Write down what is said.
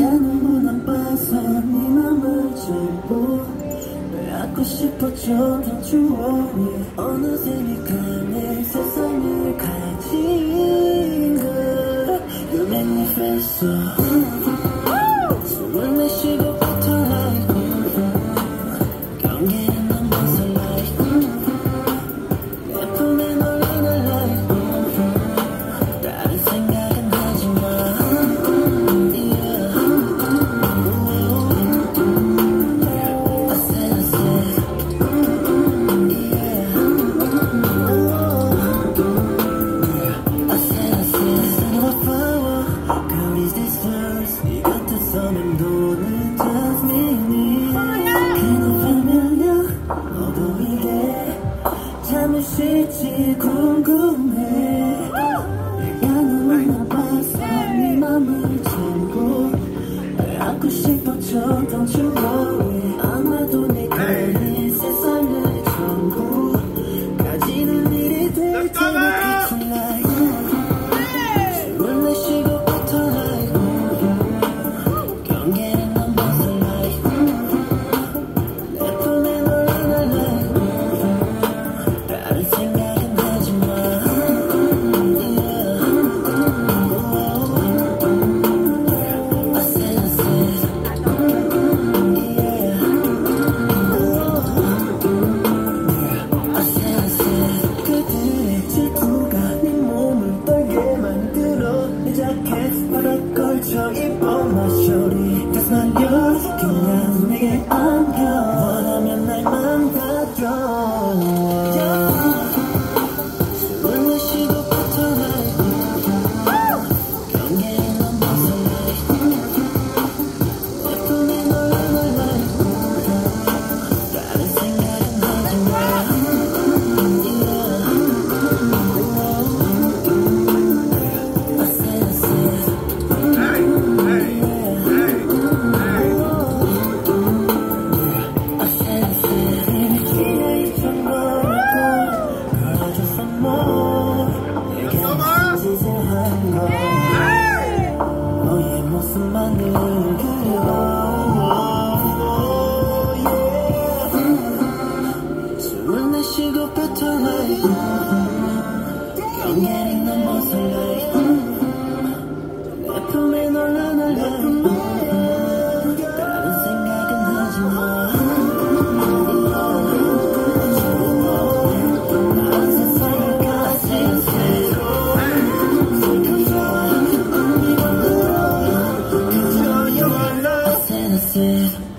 가는 문 봐서 네 맘을 잡고 빼앗고 싶어졌던 추억이 어느새 네가내 세상을 가진 걸 그, You make me feel so 될지 궁금해. 내가 너무나 봐서 네 맘을 can never make it 있는 모습들이 음, 내 품에 놀라는 내 다른 생각은 하지 마. 그 yeah.